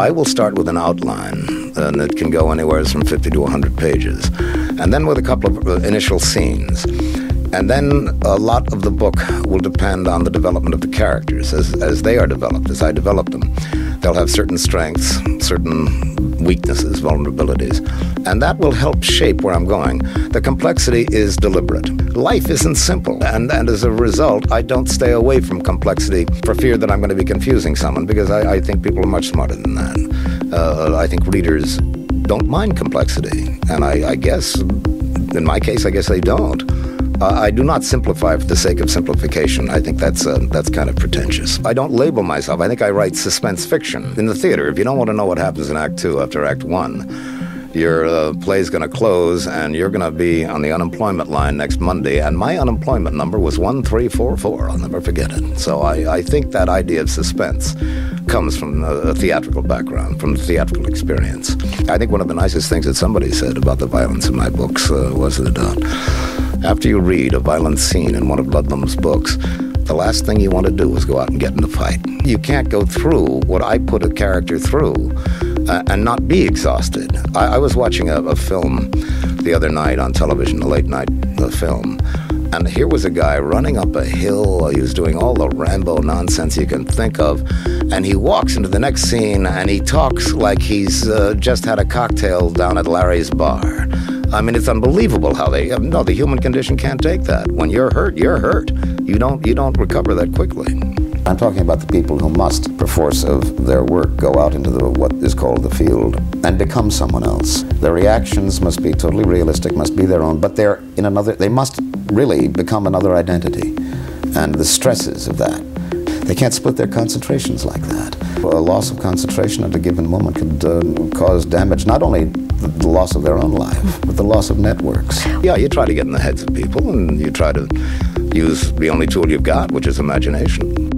I will start with an outline, and it can go anywhere from 50 to 100 pages, and then with a couple of uh, initial scenes. And then a lot of the book will depend on the development of the characters as, as they are developed, as I develop them. They'll have certain strengths, certain weaknesses, vulnerabilities, and that will help shape where I'm going. The complexity is deliberate. Life isn't simple, and, and as a result, I don't stay away from complexity for fear that I'm going to be confusing someone because I, I think people are much smarter than that. Uh, I think readers don't mind complexity, and I, I guess, in my case, I guess they don't. I do not simplify for the sake of simplification. I think that's uh, that's kind of pretentious. I don't label myself. I think I write suspense fiction in the theater. If you don't want to know what happens in Act Two after Act One, your uh, play's going to close and you're going to be on the unemployment line next Monday. And my unemployment number was 1344. I'll never forget it. So I, I think that idea of suspense comes from a, theatrical background, from the theatrical experience. I think one of the nicest things that somebody said about the violence in my books uh, was that uh, after you read a violent scene in one of Ludlum's books, the last thing you want to do is go out and get in a fight. You can't go through what I put a character through uh, and not be exhausted. I, I was watching a, a, film the other night on television, a late night uh, film, and here was a guy running up a hill. He was doing all the Rambo nonsense you can think of. And he walks into the next scene and he talks like he's uh, just had a cocktail down at Larry's bar. I mean, it's unbelievable how they. No, the human condition can't take that. When you're hurt, you're hurt. You don't. You don't recover that quickly. I'm talking about the people who must, perforce of their work, go out into the, what is called the field and become someone else. Their reactions must be totally realistic, must be their own, but they're in another. They must really become another identity, and the stresses of that. They can't split their concentrations like that. A loss of concentration at a given moment could uh, cause damage not only the loss of their own life, but the loss of networks. Yeah, you try to get in the heads of people and you try to use the only tool you've got, which is imagination.